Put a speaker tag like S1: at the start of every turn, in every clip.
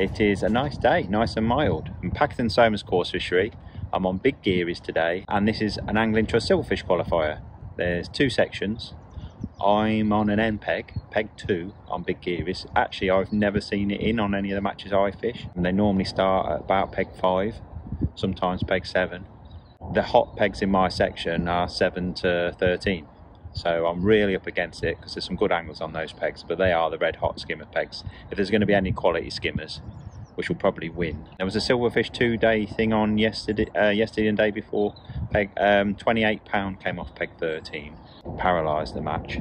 S1: It is a nice day, nice and mild. I'm Packington Somers Coarse Fishery. I'm on Big Gearys today, and this is an angling to a silverfish qualifier. There's two sections. I'm on an end peg, peg two on Big Gearys. Actually, I've never seen it in on any of the matches I fish. And they normally start at about peg five, sometimes peg seven. The hot pegs in my section are seven to 13. So I'm really up against it because there's some good angles on those pegs, but they are the red hot skimmer pegs. If there's going to be any quality skimmers, which will probably win. There was a silverfish two day thing on yesterday, uh, yesterday and day before. Peg um, 28 pound came off peg 13, paralysed the match,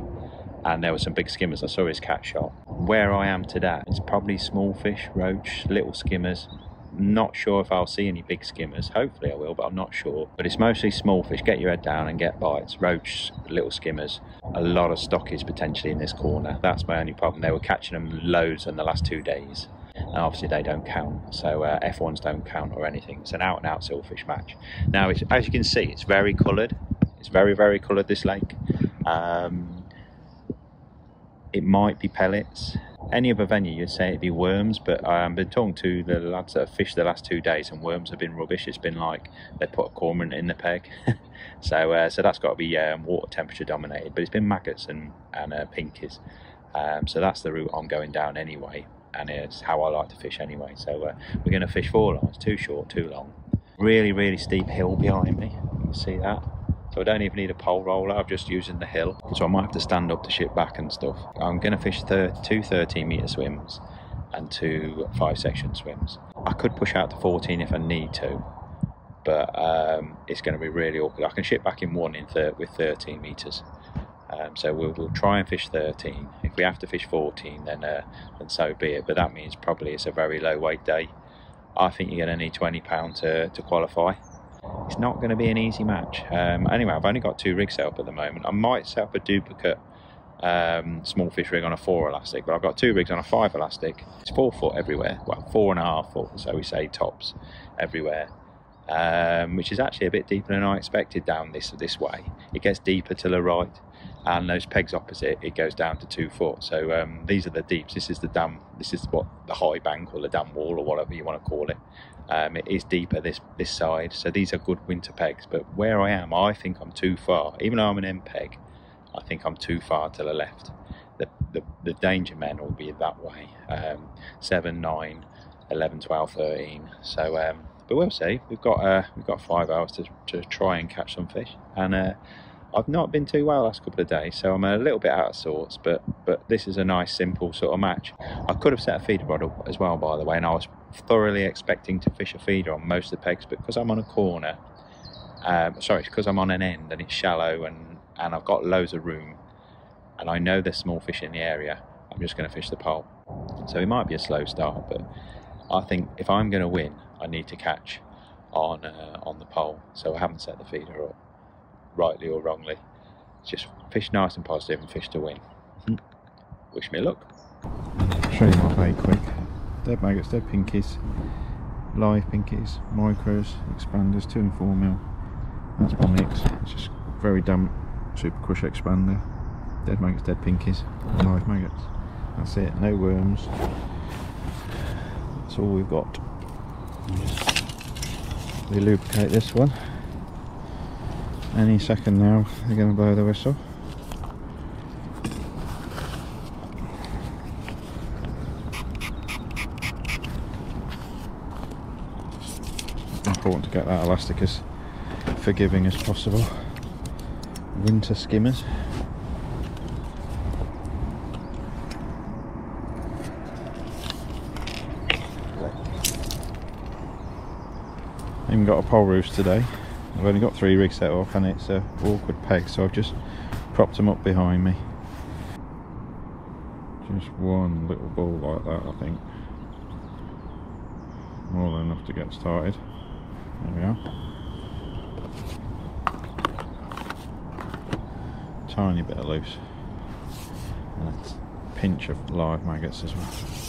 S1: and there were some big skimmers. I saw his cat shot. Where I am today, it's probably small fish, roach, little skimmers, not sure if I'll see any big skimmers. Hopefully I will, but I'm not sure. But it's mostly small fish. Get your head down and get bites. Roach, little skimmers. A lot of stockies potentially in this corner. That's my only problem. They were catching them loads in the last two days. And obviously they don't count. So uh, F1s don't count or anything. It's an out and out silverfish match. Now, as you can see, it's very coloured. It's very, very coloured, this lake. Um, it might be pellets any other venue you'd say it'd be worms but i've been talking to the lads that have fished the last two days and worms have been rubbish. It's been like they put a cormorant in the peg. So uh, so that's got to be um, water temperature dominated but it's been maggots and and uh, pinkies. Um, so that's the route i'm going down anyway and it's how i like to fish anyway. So uh, we're going to fish four lines too short too long. Really really steep hill behind me. You see that so I don't even need a pole roller, I'm just using the hill. So I might have to stand up to ship back and stuff. I'm going to fish thir two 13 metre swims and two 5 section swims. I could push out to 14 if I need to, but um, it's going to be really awkward. I can ship back in one in with 13 metres. Um, so we'll, we'll, try and fish 13. If we have to fish 14, then uh, then so be it. But that means probably it's a very low weight day. I think you're going to need 20 pound to, to qualify it's not going to be an easy match. Um, anyway, I've only got two rigs set up at the moment. I might set up a duplicate um, small fish rig on a four elastic, but I've got two rigs on a five elastic. It's four foot everywhere, well, four and a half foot, so we say tops everywhere. Um, which is actually a bit deeper than I expected down this this way. It gets deeper to the right, and those pegs opposite it goes down to two foot. So um, these are the deeps. This is the dam. This is what the high bank or the dam wall or whatever you want to call it. Um, it is deeper this this side, so these are good winter pegs. But where I am, I think I'm too far. Even though I'm an M peg, I think I'm too far to the left. The the, the danger men will be that way. Um, 7, 9, 11, 12, 13. So, um, but we'll see. We've got uh, we've got five hours to, to try and catch some fish, and uh, I've not been too well last couple of days, so I'm a little bit out of sorts. But but this is a nice, simple sort of match. I could have set a feeder rod up as well, by the way, and I was thoroughly expecting to fish a feeder on most of the pegs, but because I'm on a corner, um, sorry, because I'm on an end and it's shallow and and I've got loads of room, and I know there's small fish in the area. I'm just going to fish the pole. So it might be a slow start, but I think if I'm going to win, I need to catch on uh, on the pole. So I haven't set the feeder up rightly or wrongly. Just fish nice and positive and fish to win. Hmm. Wish me luck.
S2: Show you my bait quick. Dead maggots, dead pinkies, live pinkies, micros, expanders, 2 and 4 mil. That's my mix. It's just very damp super crush expander. Dead maggots, dead pinkies, live maggots. That's it, no worms. That's all we've got. We lubricate this one any second now they're going to blow the whistle. Important to get that elastic as forgiving as possible. Winter skimmers even got a pole roost today I've only got three rigs set off and it's a awkward peg so I've just propped them up behind me. Just one little ball like that I think. More than enough to get started. There we are. Tiny bit of loose. And a pinch of live maggots as well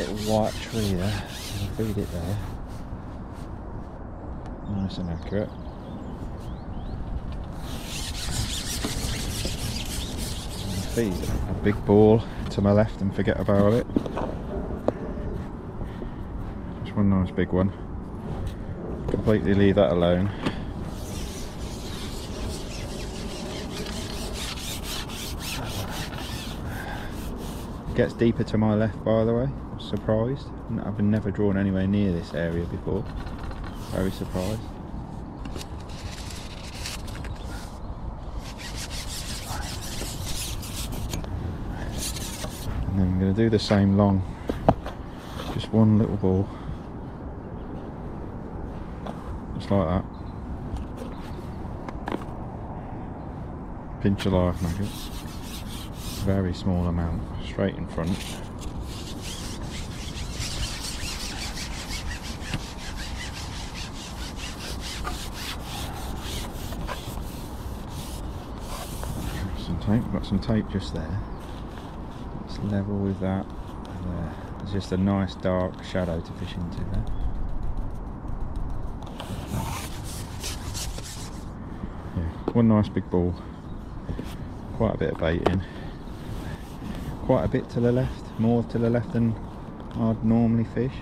S2: little white tree there. I'll feed it there. Nice and accurate.
S1: feed a big ball to my left and forget about it. Just one nice big one. Completely leave that alone. gets deeper to my left by the way. Surprised. I've never drawn anywhere near this area before. Very surprised. And then I'm going to do the same long. Just one little ball. Just like that. Pinch of life maggots. Very small amount, straight in front. Tape, got some tape just there. It's level with that. There. There's just a nice dark shadow to fish into there. Yeah, one nice big ball. Quite a bit of bait in quite a bit to the left, more to the left than I'd normally fish.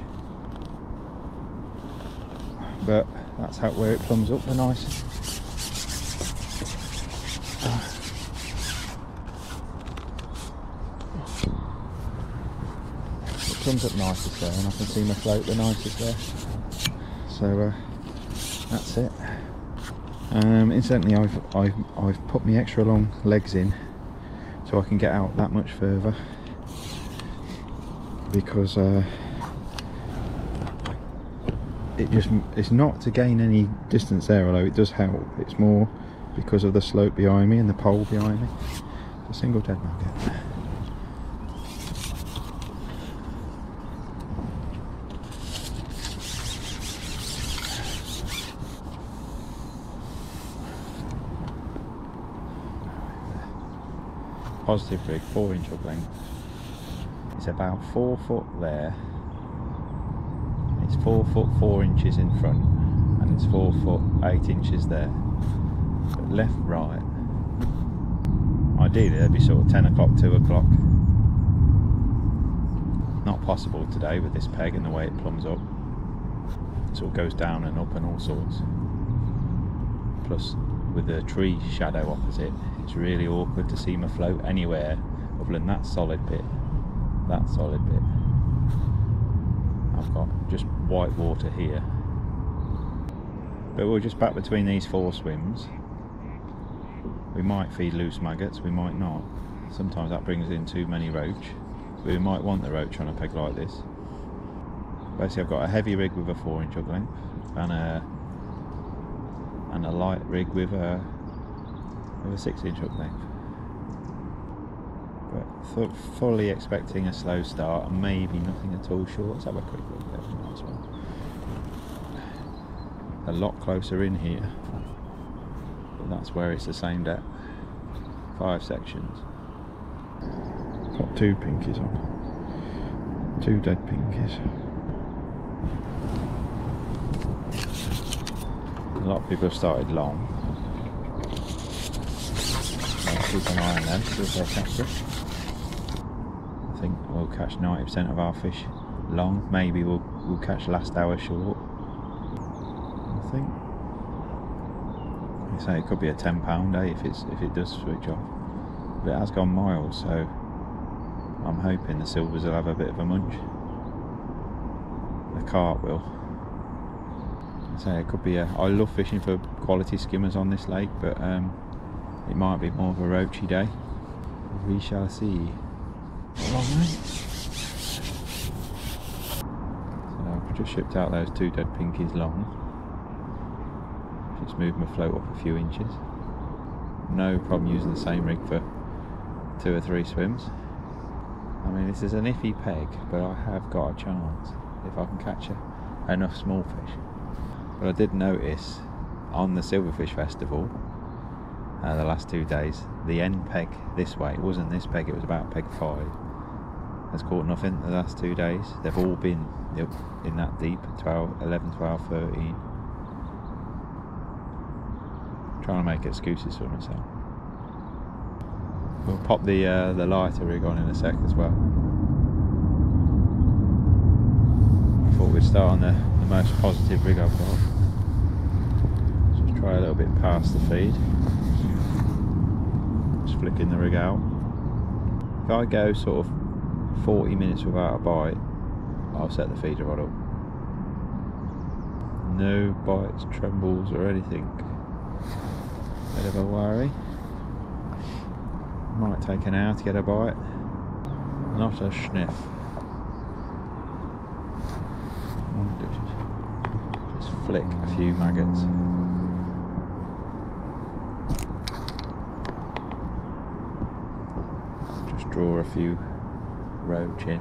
S1: But that's how where it plums up the nicest. Plums up nicest there and I can see my float the nicest there. So uh, that's it. Um, incidentally I've, I've, I've put my extra long legs in so I can get out that much further because uh, it just it's not to gain any distance there although it does help it's more because of the slope behind me and the pole behind me a single dead maggot positive rig, 4 inch hook length. It's about 4 foot there. It's 4 foot 4 inches in front and it's 4 foot 8 inches there. But left, right. Ideally it'd be sort of 10 o'clock, 2 o'clock. Not possible today with this peg and the way it plumbs up. It sort of goes down and up and all sorts. Plus with the tree shadow opposite, it's really awkward to see my float anywhere other than that solid bit. That solid bit. I've got just white water here. But we're just back between these four swims. We might feed loose maggots, we might not. Sometimes that brings in too many roach. But we might want the roach on a peg like this. Basically I've got a heavy rig with a 4 inch length and a and a light rig with a with a six inch hook length. But fully expecting a slow start and maybe nothing at all short. Let's have a quick look there's a nice one a lot closer in here. But that's where it's the same depth. Five sections. Got two pinkies on. Two dead pinkies. A lot of people have started long. Keep an eye on them, see if they catch it. I think we'll catch 90% of our fish long. Maybe we'll we'll catch last hour short. I think. I say it could be a 10 pound day if it's if it does switch off. But it has gone miles, so I'm hoping the silvers will have a bit of a munch. The carp will I say it could be a I love fishing for quality skimmers on this lake but um, it might be more of a roachy day. We shall see. So I've just shipped out those two dead pinkies long. Just moved my float up a few inches. No problem using the same rig for two or three swims. I mean this is an iffy peg but I have got a chance if I can catch a, enough small fish. But I did notice on the Silverfish Festival, uh, the last two days, the end peg this way, it wasn't this peg, it was about peg 5, has caught nothing the last two days. They've all been in that deep, 12, 11, 12, 13. Trying to make excuses for myself. We'll pop the uh, the lighter rig on in a sec as well. Thought we'd start on the, the most positive rig I've got. Just try a little bit past the feed. Flicking the rig out. If I go sort of 40 minutes without a bite, I'll set the feeder rod up. No bites, trembles or anything. Bit of a worry. Might take an hour to get a bite. Not a sniff. Just flick a few maggots. Just draw a few roach in.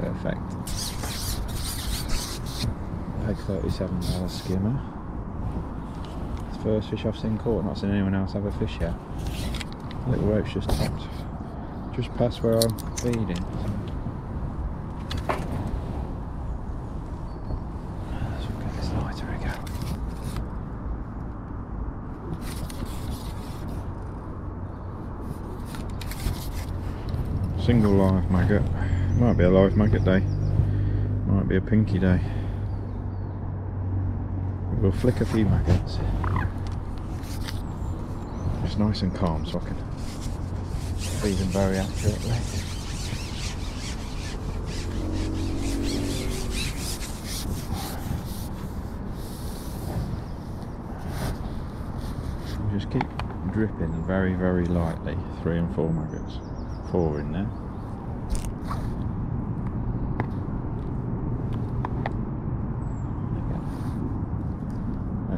S1: Perfect. Peg 37 dollar skimmer. It's the first fish I've seen caught, not seen anyone else have a fish yet. Little roach just topped. Just past where I'm feeding. Let's get this lighter rig out.
S3: Single live maggot. Might be a live maggot day. Might be a pinky day. We'll flick a few maggots. It's nice and calm so I can feed them very accurately.
S1: Just keep dripping very, very lightly. Three and four maggots. In there.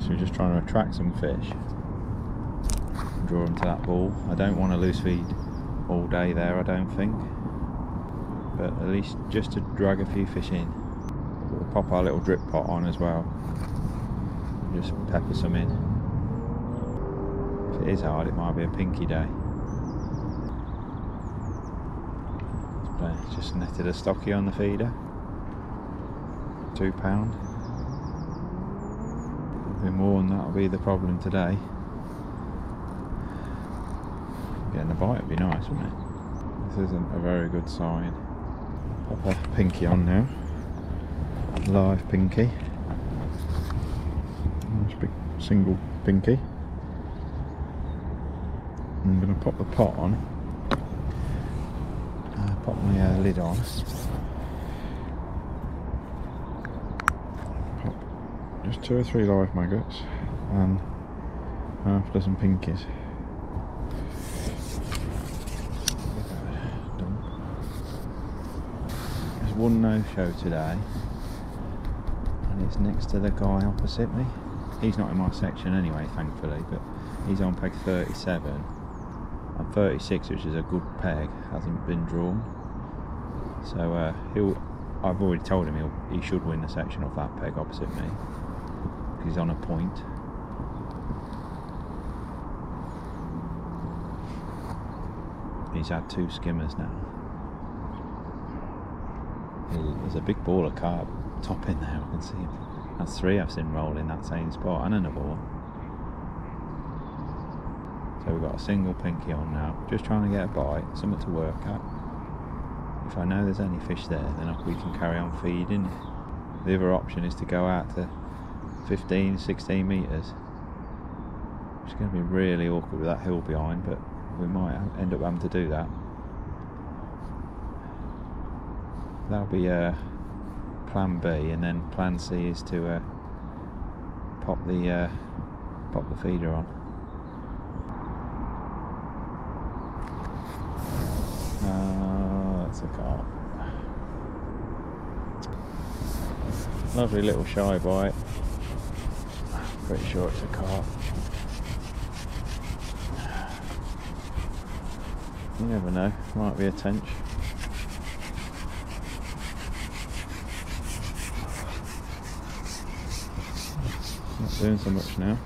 S1: We're just trying to attract some fish. Draw them to that ball. I don't want to loose feed all day there, I don't think. But at least just to drag a few fish in. We'll pop our little drip pot on as well. Just pepper some in. If it is hard, it might be a pinky day. Just netted a stocky on the feeder. Two pound. More than that'll be the problem today. Getting a bite would be nice, wouldn't it? This isn't a very good sign. Pop a pinky on now. Live pinky. Nice big single pinky. I'm going to pop the pot on. Pop my uh, lid on. Pop just two or three live maggots and half a dozen pinkies. There's one no-show today and it's next to the guy opposite me. He's not in my section anyway, thankfully, but he's on peg 37 and 36, which is a good peg, hasn't been drawn. So uh, he'll. I've already told him he'll, he should win the section off that peg opposite me. He's on a point. He's had two skimmers now. There's a big ball of carp top in there, I can see him. That's three I've seen roll in that same spot and another one. So we've got a single pinky on now, just trying to get a bite, something to work at. If I know there's any fish there, then we can carry on feeding. The other option is to go out to 15, 16 metres. It's going to be really awkward with that hill behind, but we might end up having to do that. That'll be uh, plan B, and then plan C is to uh, pop the uh, pop the feeder on. Uh, that's a carp. Lovely little shy bite. Pretty sure it's a carp. You never know, might be a tench. Not doing so much now.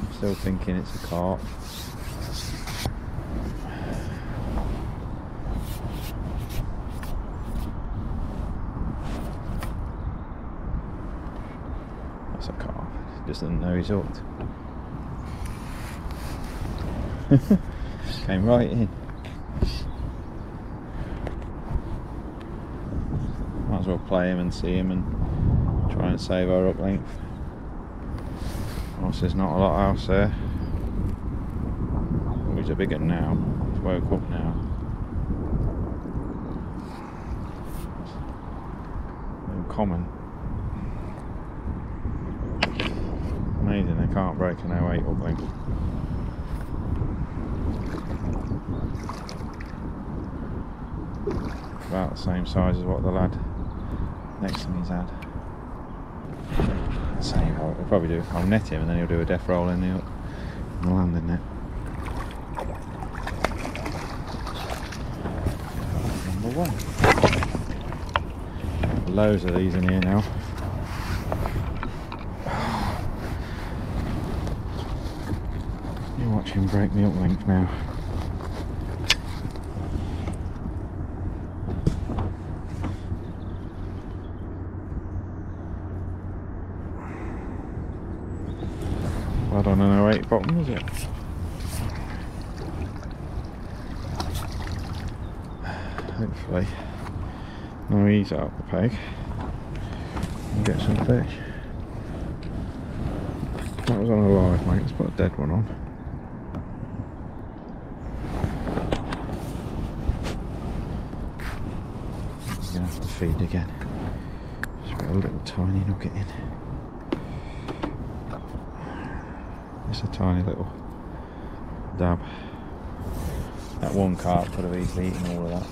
S1: I'm still thinking it's a carp. He's hooked. Came right in. Might as well play him and see him and try and save our hook length. Whilst there's not a lot else there. Oh, he's a big one now. He's woke up now. No can't break an 08 or length. About the same size as what the lad next to me's had. Same, I'll probably do. I'll net him and then he'll do a death roll in the, in the landing net. Number one. Loads of these in here now. You watch him break the hook length now. Blood on an 08 bottom, is it? Hopefully, no ease out the peg and get some fish. That was on a live, mate. Let's put a dead one on. We're gonna have to feed again. Just a little tiny nugget in. Just a tiny little dab. That one carp could have easily eaten all of that.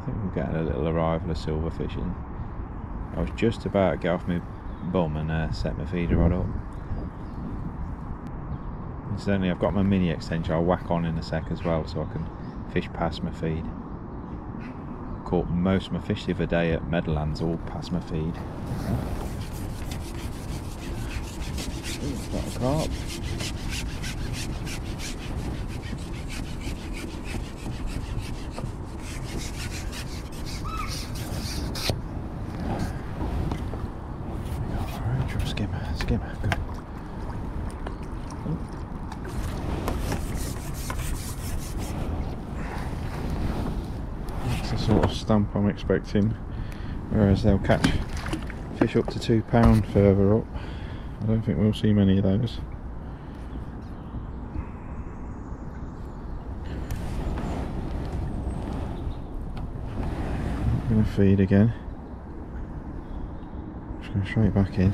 S1: I think we're getting a little arrival of silverfish in. I was just about to get off my bum and uh, set my feeder rod up. Incidentally, I've got my mini extension I'll whack on in a sec as well so I can fish past my feed. Caught most of my fish the other day at Meadowlands all past my feed. Ooh, got a carp. Alright, skimmer, skimmer, good. That's the sort of stump I'm expecting. Whereas they'll catch fish up to two pound further up. I don't think we'll see many of those. I'm gonna feed again. Just gonna straight back in.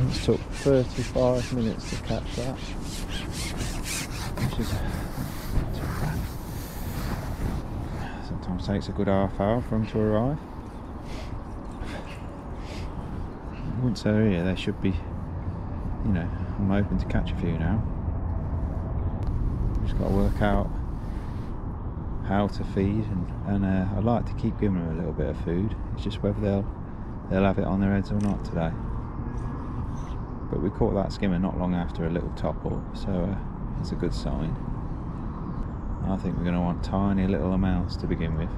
S1: It took 35 minutes to catch that. Which is. Sometimes takes a good half hour for them to arrive. Once they're here, they should be, you know, I'm hoping to catch a few now. Just got to work out how to feed, and, and uh, I like to keep giving them a little bit of food. It's just whether they'll they'll have it on their heads or not today. But we caught that skimmer not long after a little topple, so uh, it's a good sign. I think we're going to want tiny little amounts to begin with,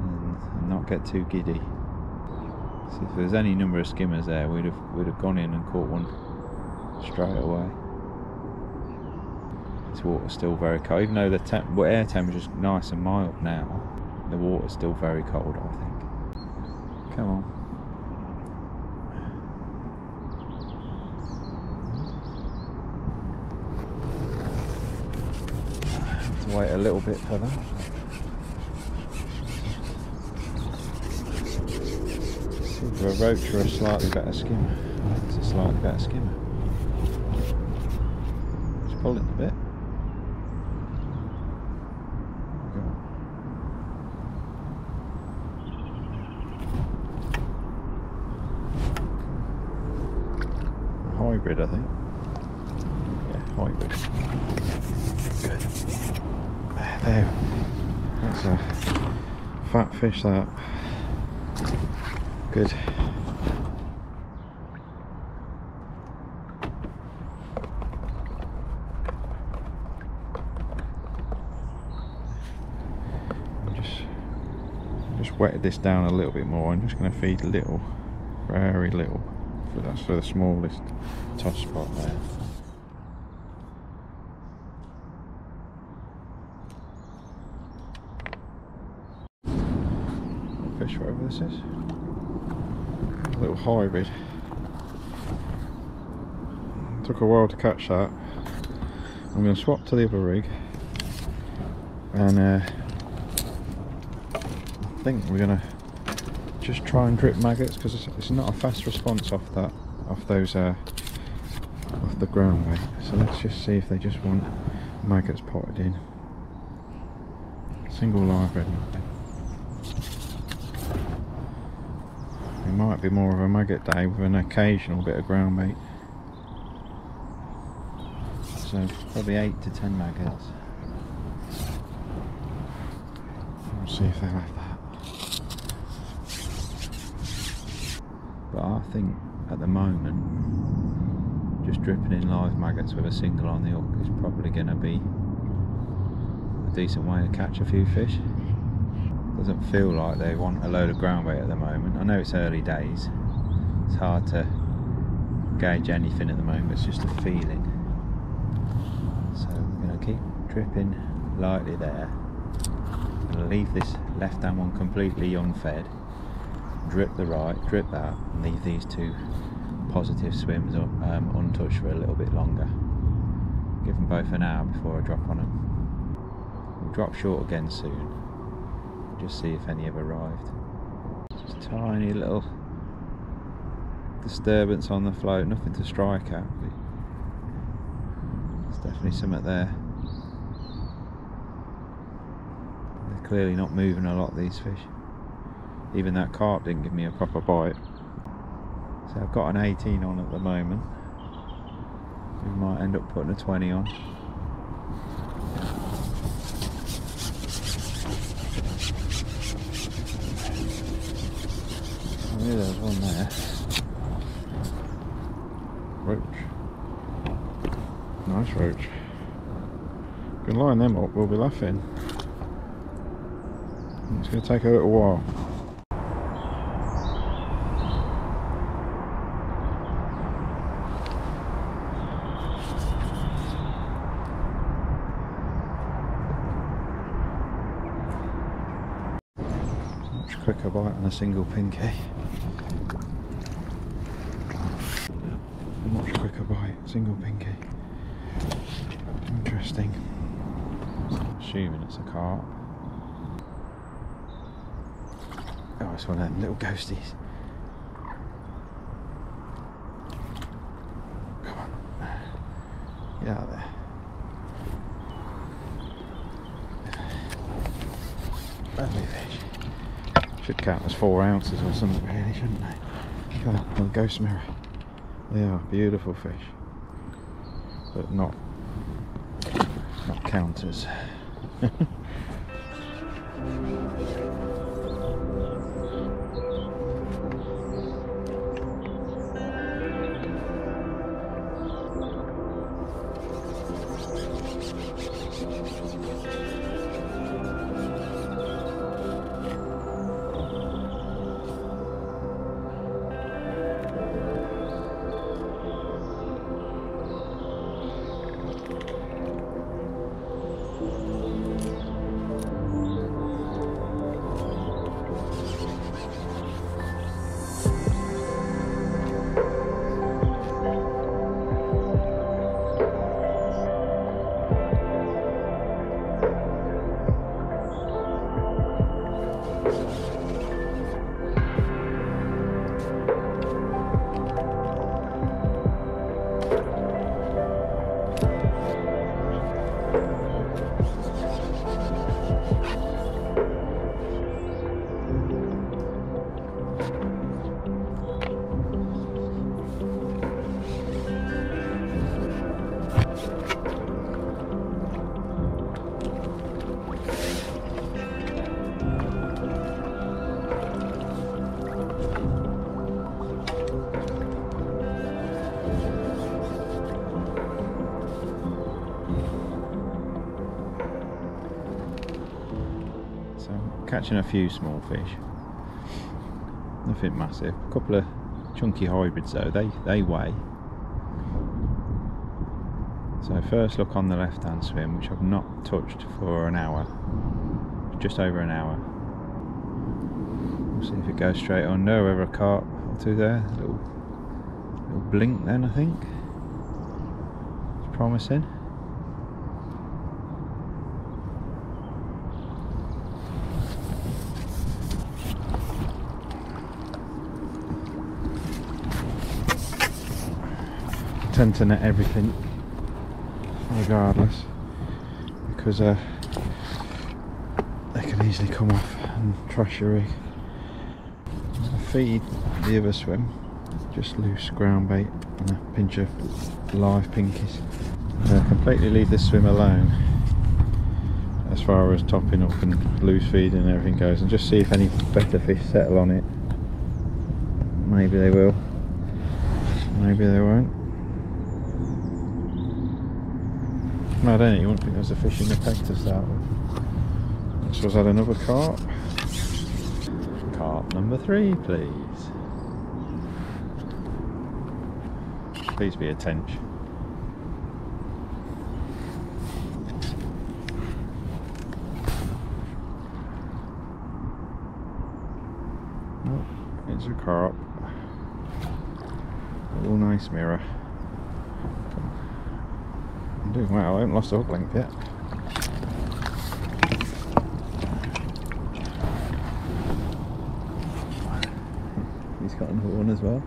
S1: and, not get too giddy. If there's any number of skimmers there, we'd have we'd have gone in and caught one straight away. This water's still very cold, even though the well, air temperature's nice and mild now. The water's still very cold, I think. Come on. Wait a little bit for that. If a roach or a slightly better skimmer. It's a slightly better skimmer. Just pulling a bit. Hybrid, I think. Yeah, hybrid. Good. There. That's a fat fish, that. Good. Wetted this down a little bit more. I'm just going to feed little, very little. So that's for the smallest toss spot there. Whatever this is. A little hybrid. Took a while to catch that. I'm going to swap to the other rig and uh, I think we're going to just try and drip maggots because it's, it's, not a fast response off that off those uh, off the ground bait so let's just see if they just want maggots potted in single live red it might be more of a maggot day with an occasional bit of ground bait so probably 8 to 10 maggots. We'll see if they like that. But I think at the moment, just dripping in live maggots with a single on the hook is probably going to be a decent way to catch a few fish. Doesn't feel like they want a load of ground bait at the moment. I know it's early days. It's hard to gauge anything at the moment, it's just a feeling so we're going to keep dripping lightly there. I'm going to leave this left hand one completely unfed. Drip the right, drip that, and leave these two positive swims um, untouched for a little bit longer. Give them both an hour before I drop on them. We'll drop short again soon. Just see if any have arrived. Just tiny little disturbance on the float, nothing to strike at. There's definitely something there. They're clearly not moving a lot these fish even that carp didn't give me a proper bite so I've got an 18 on at the moment we might end up putting a 20 on oh, yeah, there's one there roach nice roach can line them up we'll be laughing it's going to take a little while. Much quicker bite on a single pinky. Much quicker bite, single pinky. Interesting. Assuming it's a carp. Oh, it's one of them little ghosties. Come on. Get out of there. Lovely fish. Should count as four ounces or something really, shouldn't they? Look at that little ghost mirror. They are beautiful fish. But not not counters. catching a few small fish. Nothing massive. A couple of chunky hybrids though, they, they weigh. So first look on the left hand swim, which I've not touched for an hour. Just over an hour. We'll see if it goes straight under, whether a carp or two there. A little, little blink then I think. It's promising. Tend to net everything regardless because uh, they can easily come off and trash your rig. I feed the other swim just loose ground bait and a pinch of live pinkies. Uh, completely leave this swim alone as far as topping up and loose feeding and everything goes and just see if any better fish settle on it. Maybe they will, maybe they won't. No, I don't think you wouldn't think there's a fish in the peg to start with. So was that another carp? Carp number three, please. Please be a tench. Oh, it's a carp. A little nice mirror. I'm I haven't lost the hook length yet. He's got another one as well.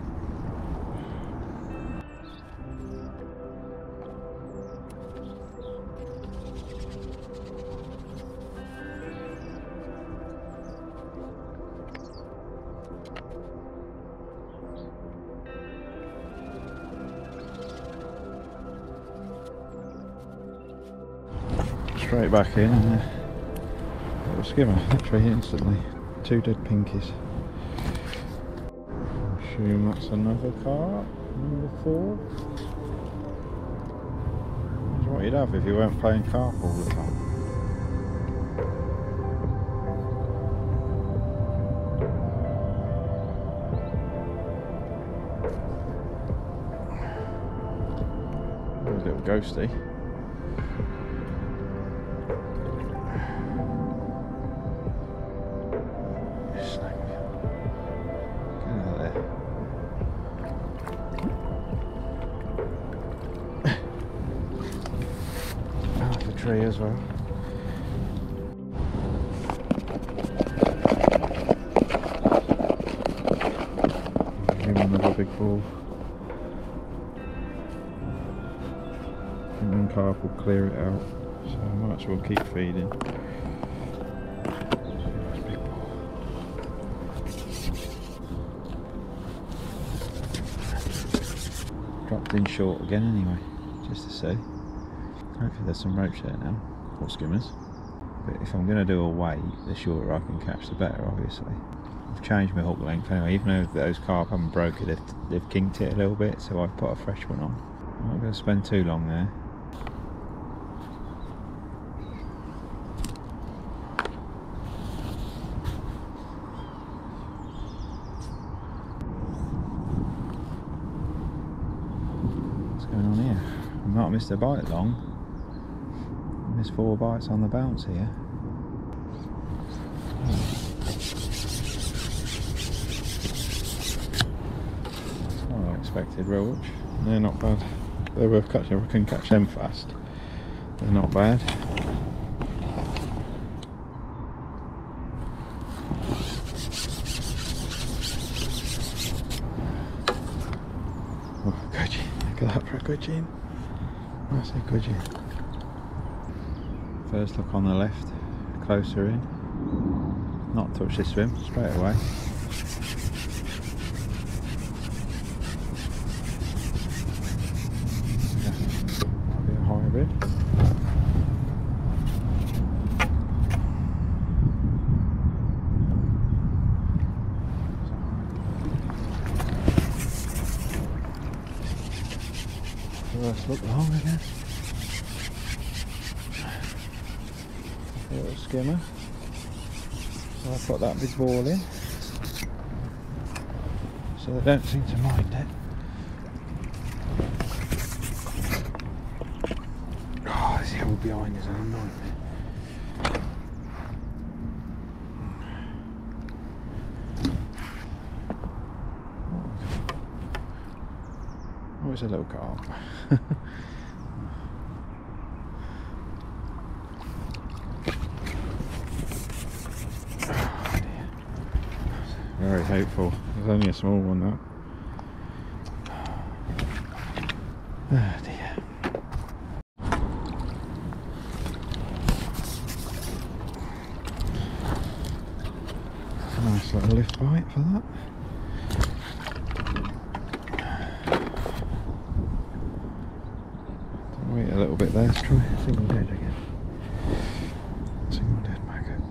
S1: Back in and uh, little skimmer literally instantly two dead pinkies. I assume that's another car number four. That's what you'd have if you weren't playing carp all. The time a little ghosty Might keep feeding. Dropped in short again anyway, just to see. Hopefully there's some roach there now, or skimmers. But if I'm going to do a weight, the shorter I can catch the better obviously. I've changed my hook length anyway, even though those carp haven't broken they've, they've kinked it a little bit, so I've put a fresh one on. I'm not going to spend too long there. What's going on here? Missed a bite long. Missed four bites on the bounce here. I expected roach. They're not bad. They're worth catching. I can catch them fast, they're not bad. Oh, gudgeon. Look at that for a gudgeon. A gudgeon. First look on the left, closer in. Not touch this swim, straight away. Yeah, might be a hybrid. First look long again. Little skimmer. So I'll put that big ball in. So they don't seem to mind it. Oh, this hill behind is a nightmare. Oh, it's a little carp. Hopeful. There's only a small one though. Oh dear. Nice little lift bite for that. Wait a little bit there, let's try single dead again. Single dead maggot.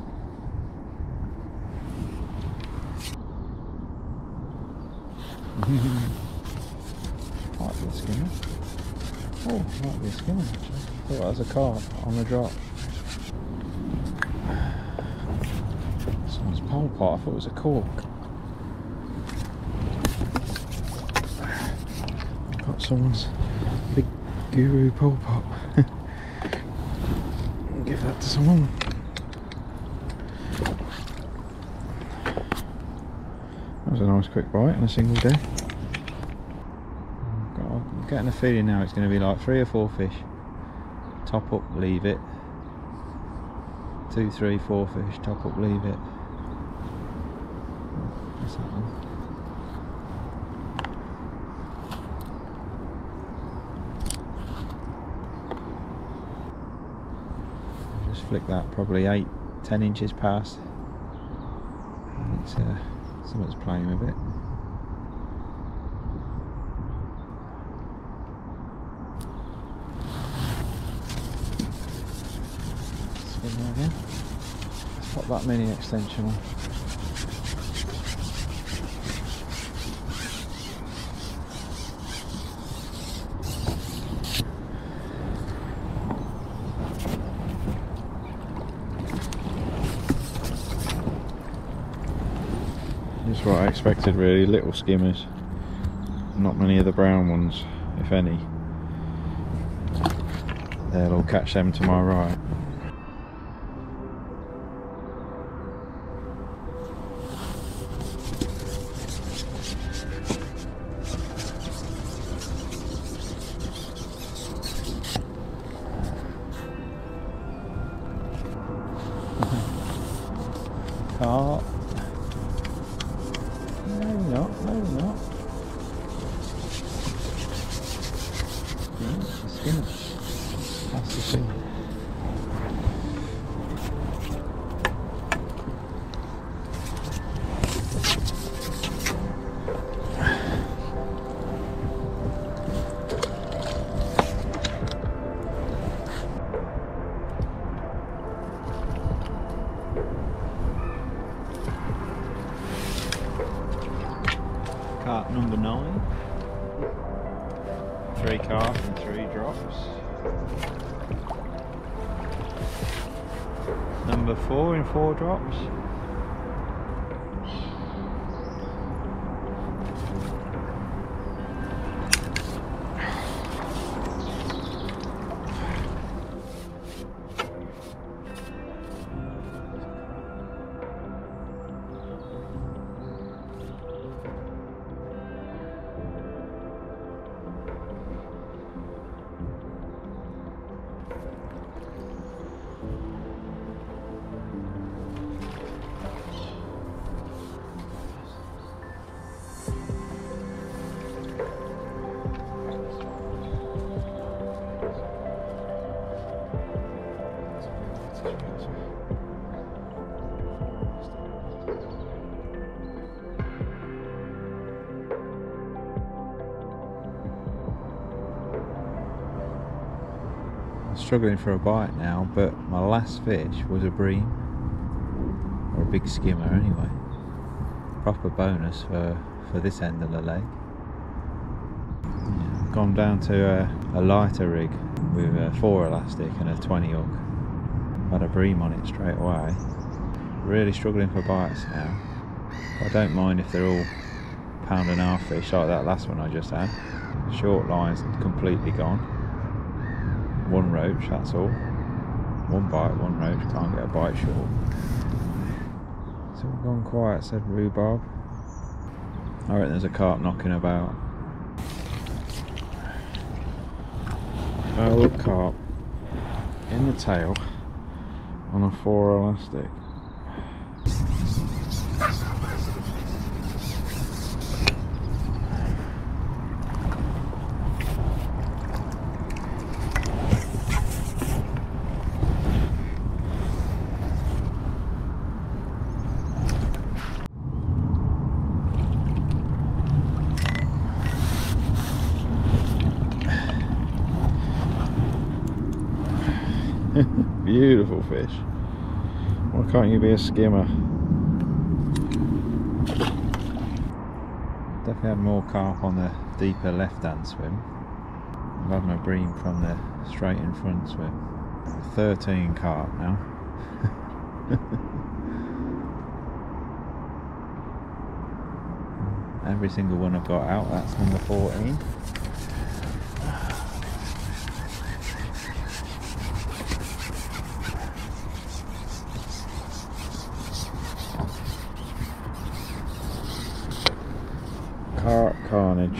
S1: might be a skimmer. Oh, might be a skimmer actually. Thought that was a carp on the drop. Someone's pole pot, I thought it was a cork. Got someone's big guru pole pot. Give that to someone. That was a nice quick bite on a single day. I'm getting a feeling now it's going to be like three or four fish. Top up, leave it. Two, three, four fish. Top up, leave it. What's that one? Just flick that probably eight, ten inches past. And It's uh, someone's playing with it. Spin that again. Let's pop that mini extension on. What I expected really, little skimmers. Not many of the brown ones, if any. All catch them to my right. In four drops. Struggling for a bite now, but my last fish was a bream or a big skimmer anyway. Proper bonus for for this end of the lake. Yeah, gone down to a, a lighter rig with a four elastic and a 20 hook. Had a bream on it straight away. really struggling for bites now. I don't mind if they're all pound and a half fish like that last one I just had. Short lines completely gone. Roach, that's all. One bite, one roach, can't get a bite short. It's all gone quiet, said Rhubarb. I reckon there's a carp knocking about. Oh, little carp in the tail on a four elastic. Beautiful fish. Why can't you be a skimmer? Definitely had more carp on the deeper left hand swim. I've had my bream from the straight in front swim. 13 carp now. Every single one I've got out, that's number 14. Carp carnage.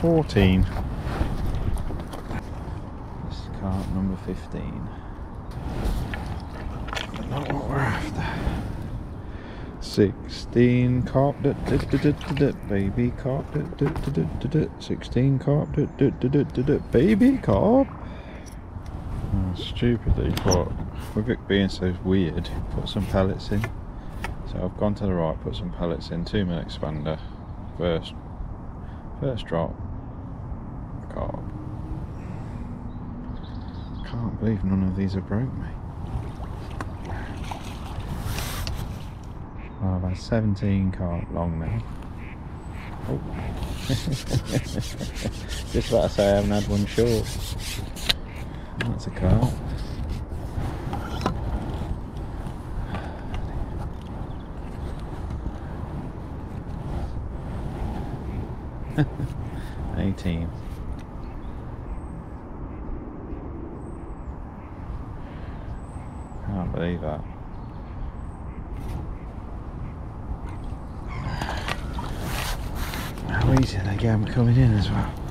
S1: Fourteen. This is carp number fifteen. Not what we're after. Sixteen carp, baby carp, dut, dut, dut, dut, dut, dut. sixteen carp, baby carp. Oh, stupidly, but with it being so weird, put some pellets in. So I've gone to the right, put some pellets in, two mil expander, first, first drop, carp. Can't believe none of these have broke. Ah, oh, I've had 17 carp long now. Oh. Just about to say I haven't had one short. That's a carp. Eighteen. Can't believe that. Get 'em coming in as well.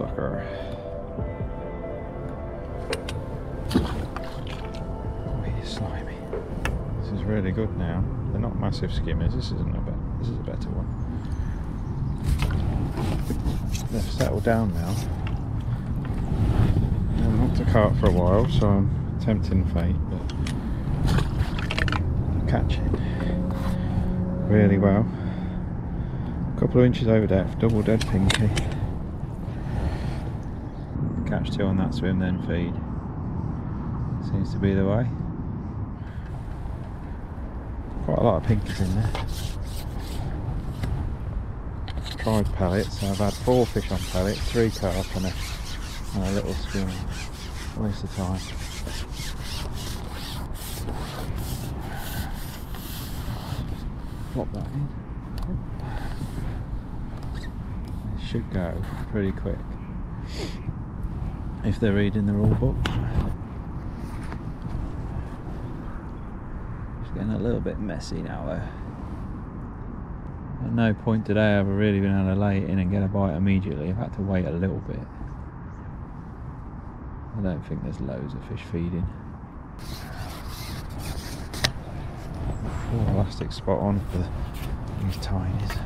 S1: Sucker. He's slimy. This is really good now. They're not massive skimmers. This isn't a bit. This is a better one. They've settled down now. I've not to cart for a while, so I'm tempting fate, but catching really well. A couple of inches over depth, double dead pinky. Two on that swim, then feed. Seems to be the way. Quite a lot of pinkies in there. Tried pellets, so I've had four fish on pellets, three carp and a and a little skim. Waste of time. Plop that in. Should go pretty quick if they're reading the rule book. It's getting a little bit messy now though. At no point today have I really been able to lay it in and get a bite immediately. I've had to wait a little bit. I don't think there's loads of fish feeding. Full elastic spot on for these tinies.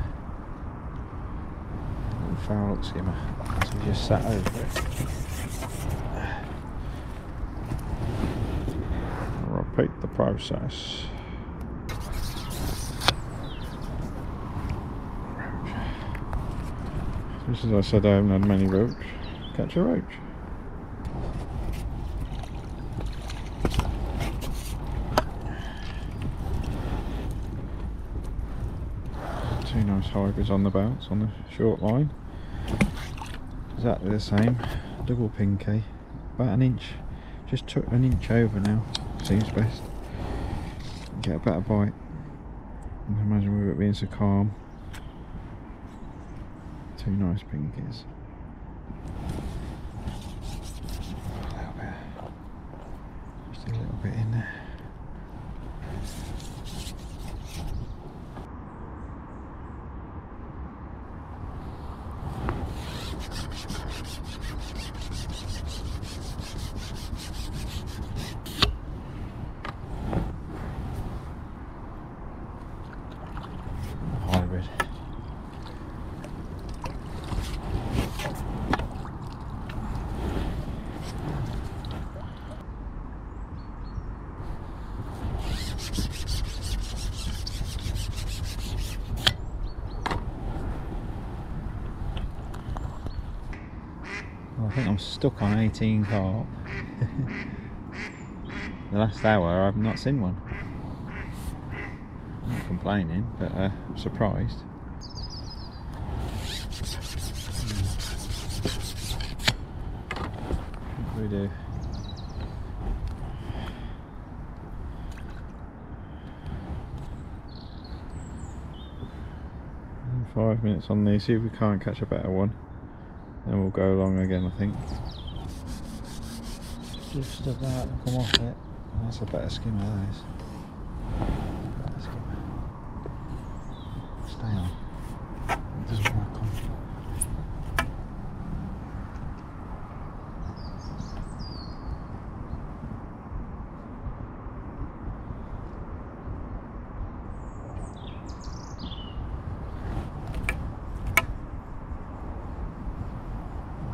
S1: Little foul skimmer. We just sat over it. Repeat the process. Just as I said, I haven't had many roach. Catch a roach. Two nice hybrids on the bounce on the short line. Exactly the same. Double pinky. About an inch. Just took an inch over now. Seems best. Get a better bite. I imagine with it being so calm. Two nice pinkies. A little bit. Just a little bit in there. Hybrid. Well, I think I'm stuck on 18 carp. the last hour I've not seen one. I'm not complaining, but uh, I'm surprised. What do we do? Five minutes on these, see if we can't catch a better one. Then we'll go along again, I think. Just about come off it. That's a better skimmer, that is. Better skimmer. Stay on. It doesn't work on.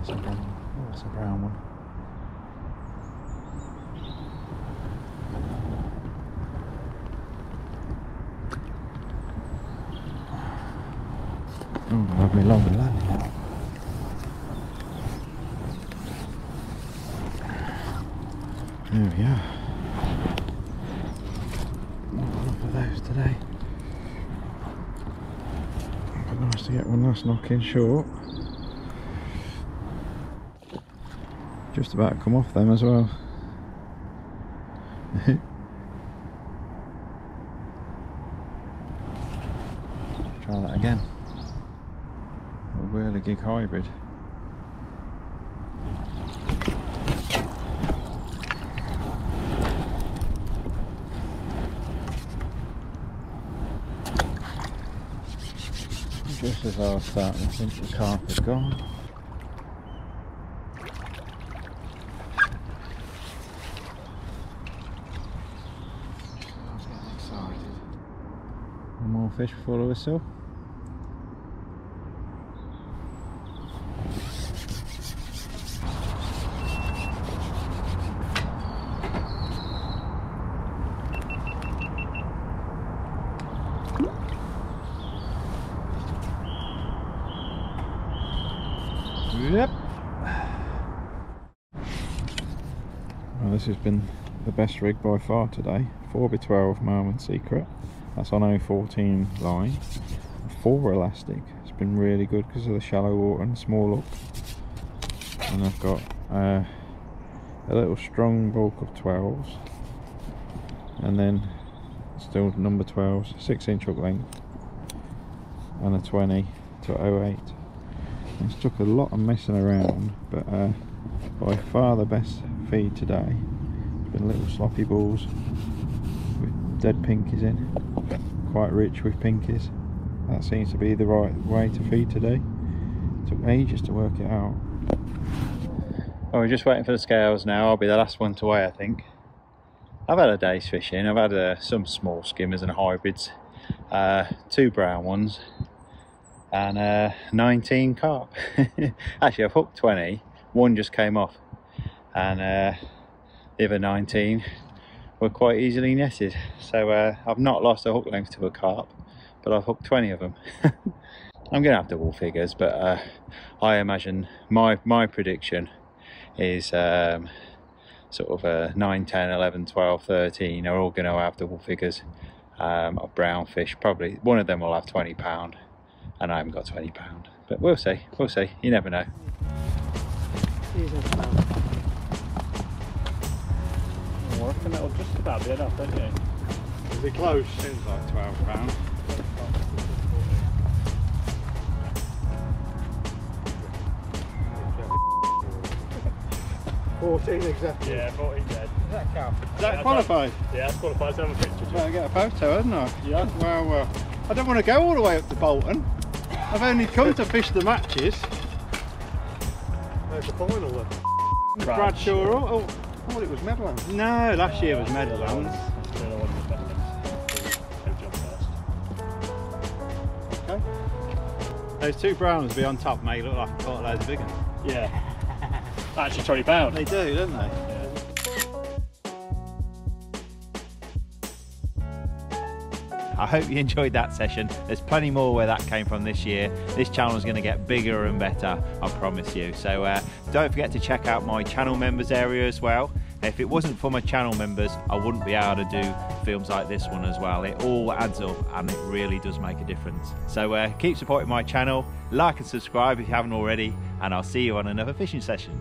S1: That's a brown, oh, that's a brown one. Oh, lovely long landing now. There we are. Not enough of those today. But nice to get one last knock in short. Just about come off them as well. Try that again. A whirligig hybrid. Just as I was starting to think the carp had gone. I was getting excited. One more fish before the whistle. Yep. Well, this has been the best rig by far today. 4x12 Marmon Secret. That's on 014 line. Four elastic. It's been really good because of the shallow water and small hook. And I've got
S4: uh, a little strong bulk of 12s and then still number 12s 6 inch hook length and a 20 to 08 it's took a lot of messing around but uh, by far the best feed today it's been little sloppy balls dead pinkies in. Quite rich with pinkies. That seems to be the right way to feed today. It took ages to work it out.
S1: Well, we're just waiting for the scales now. I'll be the last one to weigh I think. I've had a day's fishing. I've had uh, some small skimmers and hybrids. Uh, two brown ones and uh, 19 carp. Actually, I've hooked 20, one just came off, and uh, the other 19 were quite easily netted. So uh, I've not lost a hook length to a carp, but I've hooked 20 of them. I'm going to have double figures, but uh, I imagine my, my prediction is um, sort of a 9, 10, 11, 12, 13 are all going to have double figures um, of brown fish. Probably one of them will have 20 pound and I haven't got £20. But we'll see, we'll see, you never know.
S5: I reckon that'll just about be enough, don't you?
S4: Is it close? Seems like £12. Fourteen exactly.
S5: Yeah, 14 dead.
S4: Is that count? Is
S5: Yeah,
S4: that qualified?
S5: Yeah, that's qualified. So have a picture.
S4: Better get a photo, hadn't I?
S5: Yeah.
S4: Well, well. I don't want to go all the way up to Bolton. I've only come to fish the matches.
S5: There's the final one.
S4: Bradshaw. Oh, oh, I thought it was Meadowlands.
S1: No, last year was Meadowlands.
S4: Okay.
S1: Those two browns will be on top, mate, look like quite loads of big ones.
S5: Yeah. Actually 20 pound.
S1: They do, don't they? I hope you enjoyed that session. There's plenty more where that came from this year. This channel is going to get bigger and better, I promise you. So uh, don't forget to check out my channel members area as well. If it wasn't for my channel members, I wouldn't be able to do films like this one as well. It all adds up and it really does make a difference. So uh, keep supporting my channel, like and subscribe if you haven't already, and I'll see you on another fishing session.